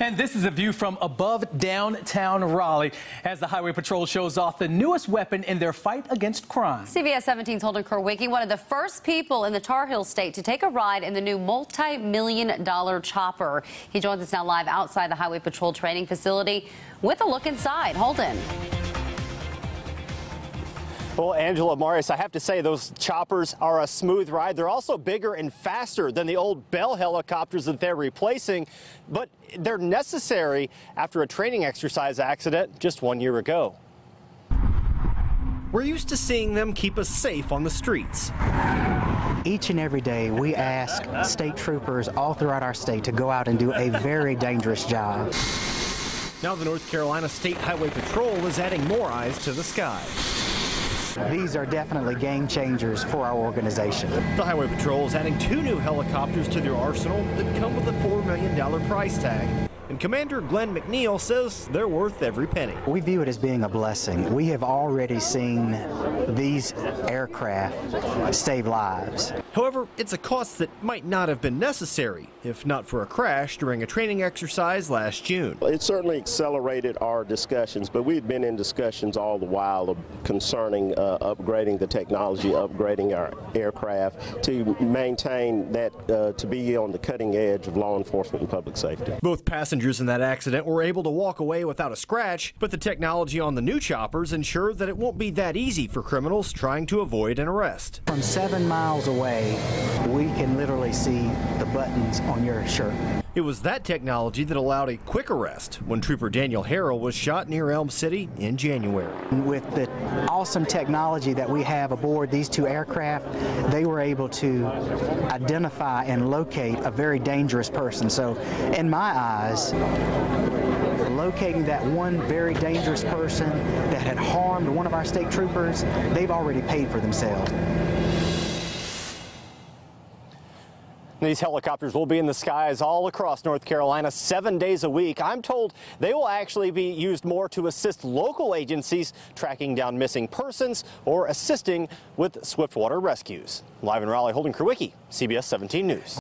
And this is a view from above downtown Raleigh as the Highway Patrol shows off the newest weapon in their fight against crime. CBS 17's Holden Kurwicki, one of the first people in the Tar Heel state to take a ride in the new multi-million dollar chopper. He joins us now live outside the Highway Patrol training facility with a look inside. Holden. Well, Angela Marius, I have to say those choppers are a smooth ride. They're also bigger and faster than the old Bell helicopters that they're replacing, but they're necessary after a training exercise accident just one year ago. We're used to seeing them keep us safe on the streets. Each and every day, we ask state troopers all throughout our state to go out and do a very dangerous job. Now the North Carolina State Highway Patrol is adding more eyes to the sky. These are definitely game changers for our organization. The Highway Patrol is adding two new helicopters to their arsenal that come with a $4 million price tag. And Commander Glenn McNeill says they're worth every penny. We view it as being a blessing. We have already seen these aircraft save lives. However, it's a cost that might not have been necessary if not for a crash during a training exercise last June. It certainly accelerated our discussions, but we had been in discussions all the while concerning uh, upgrading the technology, upgrading our aircraft to maintain that uh, to be on the cutting edge of law enforcement and public safety. Both passengers in that accident were able to walk away without a scratch, but the technology on the new choppers ensure that it won't be that easy for criminals trying to avoid an arrest. From seven miles away, we can literally see the buttons on your shirt. It was that technology that allowed a quick arrest when Trooper Daniel Harrell was shot near Elm City in January. With the awesome technology that we have aboard these two aircraft, they were able to identify and locate a very dangerous person. So, in my eyes, locating that one very dangerous person that had harmed one of our state troopers, they've already paid for themselves. These helicopters will be in the skies all across North Carolina seven days a week. I'm told they will actually be used more to assist local agencies tracking down missing persons or assisting with swiftwater rescues. Live in Raleigh, Holden Kurwicki, CBS 17 News.